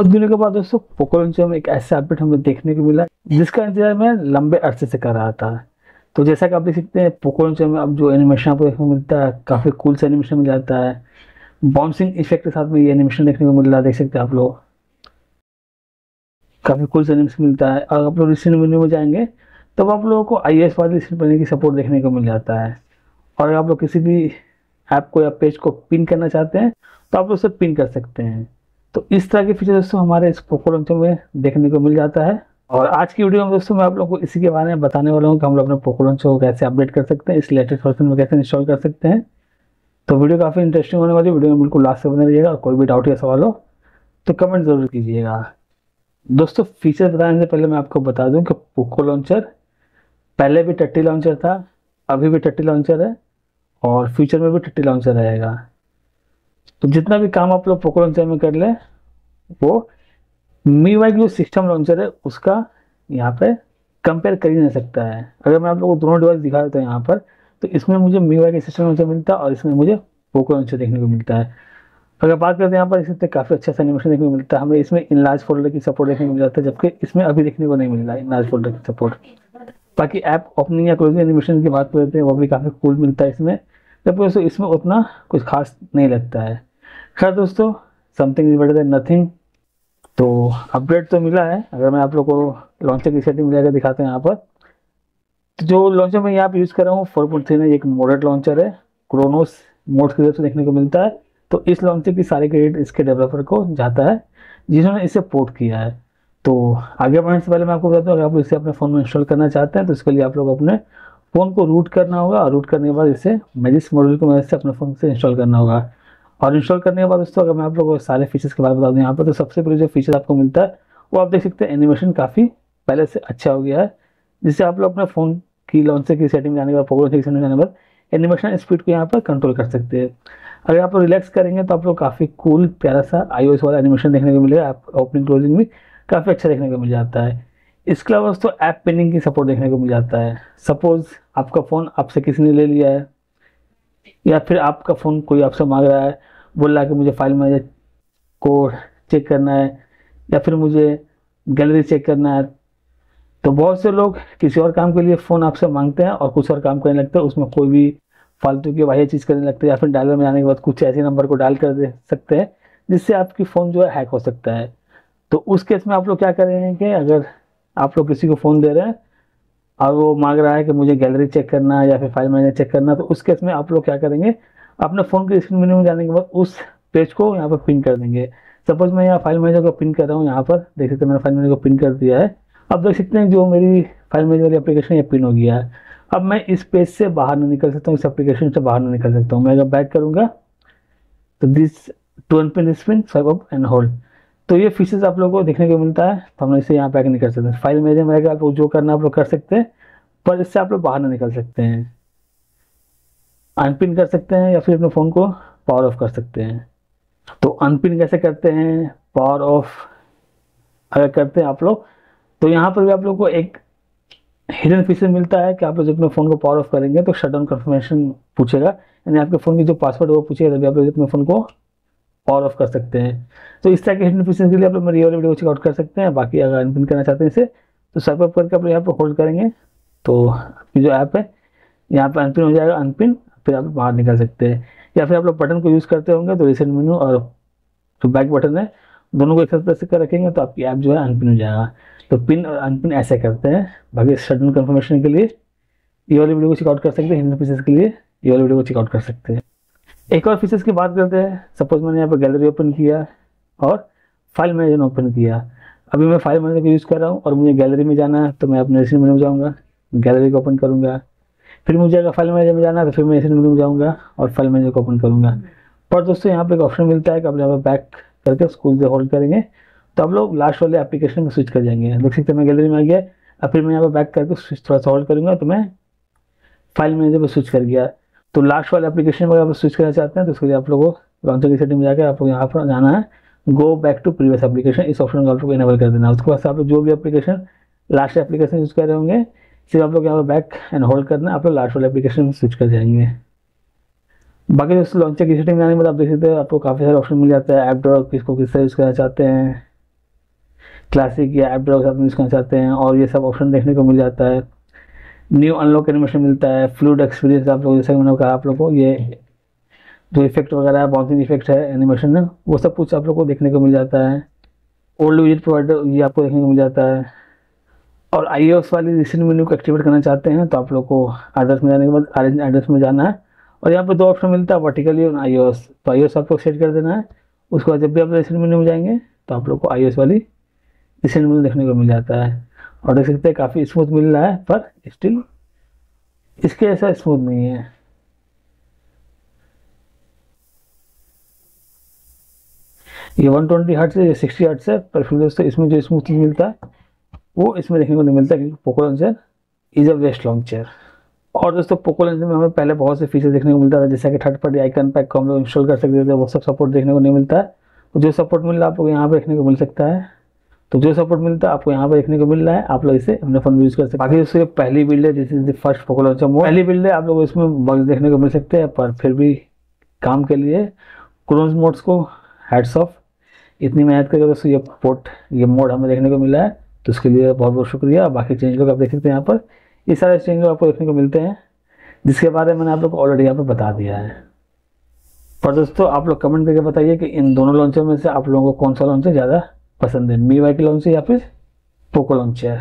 और दिनों के बाद दोस्तों पोको लॉन्चर में एक ऐसा अपडेट हमें देखने को मिला जिसका इंतज़ार मैं लंबे अरसे से कर रहा था। तो जैसा कि आप देख सकते हैं पोको लॉन्चर में अब जो एनिमेशन आपको देखने को मिलता है, काफ़ी कूल से एनिमेशन मिल जाता है। बाउंसिंग इफ़ेक्ट के साथ में ये एनिमेशन देखने को मिल रहा है, देख सकते हैं आप लोग। काफ़ी कूल से एनिमेशन मिलता है। और आप लोग रिसेंट मेन्यू में जाएँगे, तब आप लोगों को आई एस वाली रिसेंट बनने की सपोर्ट देखने को मिल जाता है। और अगर आप लोग किसी भी ऐप को या पेज को पिन करना चाहते हैं तो आप लोग उसे पिन कर सकते हैं। तो इस तरह के फीचर दोस्तों हमारे इस पोको लॉन्चर में देखने को मिल जाता है। और आज की वीडियो में दोस्तों मैं आप लोगों को इसी के बारे में बताने वाला हूँ कि हम लोग अपने पोको लॉन्चर को कैसे अपडेट कर सकते हैं, इस लेटेस्ट वर्जन में कैसे इंस्टॉल कर सकते हैं। तो वीडियो काफ़ी इंटरेस्टिंग होने वाली वीडियो में बिल्कुल लास्ट से बने रहिएगा, कोई भी डाउट या सवाल हो तो कमेंट ज़रूर कीजिएगा। दोस्तों फीचर बताने से पहले मैं आपको बता दूँ कि पोको लॉन्चर पहले भी टट्टी लॉन्चर था, अभी भी टट्टी लॉन्चर है और फ्यूचर में भी टट्टी लॉन्चर रहेगा। तो जितना भी काम आप लोग पोको लॉन्चर में कर लें, वो मी वाई जो सिस्टम लॉन्चर है, उसका यहाँ पे कंपेयर कर ही नहीं सकता है। अगर मैं आप लोगों को दोनों डिवाइस दिखा देता हूँ यहाँ पर तो इसमें मुझे मी वाई का सिस्टम लॉन्चर मिलता है और इसमें मुझे पोको लॉन्चर देखने को मिलता है। अगर बात करते हैं यहाँ पर इसमें काफ़ी अच्छा सा एनिमेशन देखने को मिलता है। हमें इसमें इन लार्ज फोल्डर की सपोर्ट देखने को मिल जाता है, जबकि इसमें अभी देखने को नहीं मिल रहा है इन लार्ज फोल्डर की सपोर्ट बाकी ऐप ओपनिंग या क्लोजिंग एनिमेशन की बात करते हैं वो भी काफ़ी कूल मिलता है इसमें। जबकि इसमें उतना कुछ खास नहीं लगता है। खैर दोस्तों something is better than nothing तो अपडेट तो मिला है, अगर मैं आप लोग को लॉन्चर की सेटिंग मिलाकर दिखाते हैं यहाँ पर। तो जो लॉन्चर मैं यहाँ पर यूज़ कर रहा हूँ फोर पॉइंट थ्री में एक मॉडर्ड लॉन्चर है क्रोनोस मोड की तरफ़ से देखने को मिलता है। तो इस लॉन्चर की सारी क्रेडिट इसके डेवलपर को जाता है, जिन्होंने इसे पोर्ट किया है। तो आगे बढ़ने से पहले मैं आपको बताता हूँ, अगर आप इसे अपने फ़ोन में इंस्टॉल करना चाहते हैं तो इसके लिए आप लोग अपने फ़ोन को रूट करना होगा और रूट करने के बाद इसे मैजिस मॉडल की मदद से अपने फ़ोन से इंस्टॉल करना होगा। और इंस्टॉल करने के बाद दोस्तों, अगर मैं आप लोगों को सारे फीचर्स के बारे में बता दूँ, यहाँ पर तो सबसे पहले जो फीचर आपको मिलता है, वो आप देख सकते हैं एनिमेशन काफ़ी पहले से अच्छा हो गया है। जिससे आप लोग अपने फ़ोन की लॉन्चर की सेटिंग जाने के बाद पोको की सेटिंग जाने के बाद एनिमेशन स्पीड को यहाँ पर कंट्रोल कर सकते हैं। अगर आप लोग रिलैक्स करेंगे तो आप लोग काफ़ी कूल प्यारा सा आई वाला एनिमेशन देखने को मिलेगा ओपनिंग क्लोजिंग भी काफ़ी अच्छा देखने को मिल जाता है। इसके अलावा दोस्तों ऐप पिनिंग की सपोर्ट देखने को मिल जाता है। सपोज़ आपका फ़ोन आपसे किसी ने ले लिया है, या फिर आपका फ़ोन कोई आपसे मांग रहा है बोल रहा है कि मुझे फ़ाइल मैनेजर को चेक करना है, या फिर मुझे गैलरी चेक करना है। तो बहुत से लोग किसी और काम के लिए फ़ोन आपसे मांगते हैं और कुछ और काम करने लगते हैं, उसमें कोई भी फालतू की वाही चीज़ करने लगते हैं, या फिर डायलर में जाने के बाद कुछ ऐसे नंबर को डायल कर दे सकते हैं, जिससे आपकी फ़ोन जो है हैक हो सकता है। तो उस केस में आप लोग क्या करेंगे कि अगर आप लोग किसी को फ़ोन दे रहे हैं और वो मांग रहा है कि मुझे गैलरी चेक करना है या फिर फ़ाइल मैनेजर चेक करना तो उस केस में आप लोग क्या करेंगे? अपने फ़ोन के स्क्रीन मेन्यू में जाने के बाद उस पेज को यहाँ पर पिन कर देंगे। सपोज़ मैं यहाँ फ़ाइल मैनेजर को पिन कर रहा हूँ यहाँ पर। देख सकते हैं मैंने फ़ाइल मैनेजर को पिन कर दिया है। अब देख सकते हैं जो मेरी फ़ाइल मैनेजर वाली एप्लीकेशन ये पिन हो गया है। अब मैं इस पेज से बाहर नहीं निकल सकता हूँ, इस एप्लीकेशन से बाहर नहीं निकल सकता हूँ। मैं अगर बैक करूँगा तो this to unpin spin up and hold तो ये फीचर्स आप लोगों को देखने को मिलता है तो हम इसे यहाँ पैक नहीं कर सकते। फ़ाइल मैनेजर में आप लोग जो करना आप लोग कर सकते हैं, पर इससे आप लोग बाहर नहीं निकल सकते हैं। अनपिन कर सकते हैं या फिर अपने फ़ोन को पावर ऑफ़ कर सकते हैं। तो अनपिन कैसे करते हैं? पावर ऑफ़ अगर करते हैं आप लोग तो यहाँ पर भी आप लोग को एक हिडन फीचर मिलता है कि आप लोग जब अपने फ़ोन को पावर ऑफ़ करेंगे तो शट डाउन कन्फर्मेशन पूछेगा। यानी आपके फ़ोन की जो पासवर्ड वो पूछेगा, तभी आप लोग अपने फ़ोन को पावर ऑफ़ कर सकते हैं। तो इस तरह के हिडन फीचर के लिए आप लोग मेरी वीडियो चेकआउट कर सकते हैं। बाकी अगर अनपिन करना चाहते हैं इसे तो सर्व अप करके आप यहाँ पर होल्ड करेंगे। तो जो ऐप है, यहाँ पर अनपिन हो जाएगा। अनपिन फिर आप बाहर निकल सकते हैं। या फिर आप लोग बटन को यूज़ करते होंगे तो रिसेंट मेन्यू और जो बैक बटन है, दोनों को एक साथ प्रेस कर रखेंगे तो आपकी ऐप जो है अनपिन हो जाएगा। तो पिन और अनपिन ऐसे करते हैं। बाकी शटडाउन कन्फर्मेशन के लिए ये वाली वीडियो को चेकआउट कर सकते हैं, हिंदी फीचर्स के लिए ये वाली वीडियो को चेकआउट कर सकते हैं। एक और फीचर्स की बात करते हैं। सपोज़ मैंने यहाँ पर गैलरी ओपन किया और फ़ाइल मैनेजर ओपन किया। अभी मैं फ़ाइल मैनेजर को यूज़ कर रहा हूँ और मुझे गैलरी में जाना है तो मैं अपने रिसीन मेनू में जाऊँगा। गैलरी को ओपन करूँगा। फिर मुझे अगर फ़ाइल मैनेजर में जाना है तो फिर मैं रिसीन मेनू में जाऊँगा और फ़ाइल मैनेजर को ओपन करूँगा। पर दोस्तों, यहाँ पर एक ऑप्शन मिलता है कि आप यहाँ पर बैक करके स्कूल से होल्ड करेंगे तो आप लोग लास्ट वाले एप्लीकेशन में स्विच कर जाएँगे। देख सकते हैं मैं गैलरी में आ गया, अब फिर मैं यहाँ पर बैक करके स्विच थोड़ा सा होल्ड करूँगा तो मैं फ़ाइल मैनेजर पर स्विच कर गया। तो लास्ट वाले एप्लीकेशन में आप स्विच करना चाहते हैं तो उसके लिए आप लोगों को लॉन्चर की सेटिंग में जाकर आप लोग यहाँ पर जाना है। Go back to previous application इस ऑप्शन को आप लोग इनेबल कर देना उसके बाद आप लोग जो भी एप्लीकेशन लास्ट एप्लीकेशन यूज़ कर रहे होंगे सिर्फ़ आप लोग यहाँ पर बैक एंड होल्ड करना, आप लोग लास्ट वाले एप्लीकेशन में स्विच कर जाएँगे। बाकी दोस्तों लॉन्चर की सेटिंग में आने के बाद आप देख सकते हैं, आपको काफ़ी सारे ऑप्शन मिल जाते हैं। ऐप ड्रॉ किसको किस तरह यूज़ करना चाहते हैं क्लासिक या ऐप ब्राउज़र आप यूज़ करना चाहते हैं, और ये सब ऑप्शन देखने को मिल जाता है। न्यू अनलॉक एनिमेशन मिलता है फ्लूड एक्सपीरियंस आप लोग जैसे मैंने कहा आप लोग को, ये जो इफ़ेक्ट वगैरह है बाउंसिंग इफ़ेक्ट है एनिमेशन है वो सब कुछ आप लोग को देखने को मिल जाता है। ओल्ड विज़िट प्रोवाइडर ये आपको देखने को मिल जाता है। और आई वाली रिसेंट मेन्यू को एक्टिवेट करना चाहते हैं तो आप लोग को एड्रेस में जाने के बाद एड्रेस में जाना है। और यहाँ पे दो ऑप्शन मिलता है वर्टिकली और आई तो आई आपको सेट कर देना है। उसके बाद जब भी आप रिसेंट मेन्यू में जाएँगे तो आप लोग को आई वाली रिसेंट मेन्यू देखने को मिल जाता है। और देख सकते हैं, काफ़ी स्मूथ मिल रहा है, पर स्टिल इसके ऐसा स्मूथ नहीं है। ये 120 ट्वेंटी हर्ट्स है, ये 60 हर्ट्स है, पर फिर दोस्तों इसमें जो स्मूथ मिलता है वो इसमें देखने को नहीं मिलता क्योंकि Poco launcher is a waste launcher और दोस्तों पोको लॉन्चर में हमें पहले बहुत से फीचर देखने को मिलता था, जैसे कि थर्ड पार्टी आइकन पैक को हम लोग इंस्टॉल कर सकते थे, वो सब सपोर्ट देखने को नहीं मिलता। है तो जो सपोर्ट मिल रहा है, आपको यहाँ पर देखने को मिल सकता है। तो जो सपोर्ट मिलता है, आपको यहाँ पर देखने को मिल रहा है, आप लोग इसे अपने फ़ोन में यूज़ कर सकते हैं। बाकी दोस्तों पहली बिल्ड है is first Poco launcher mod पहली बिल्ड है, आप लोग इसमें बग्स देखने को मिल सकते हैं, पर फिर भी काम के लिए क्रोन्स मोड्स को हेड्स ऑफ़ इतनी मेहनत करके दोस्तों, ये पोर्ट ये मोड हमें देखने को मिला है। तो उसके लिए बहुत बहुत शुक्रिया। बाकी चेंज लोग आप देख सकते हैं यहाँ पर। ये सारे चेंज आपको देखने को मिलते हैं, जिसके बारे में मैंने आप लोग को ऑलरेडी यहाँ पर बता दिया है। पर दोस्तों, आप लोग कमेंट करके बताइए कि इन दोनों लॉन्चर में से आप लोगों को कौन सा लॉन्चर ज़्यादा पसंद है मी वाई की लॉन्चर या फिर पोको लॉन्चर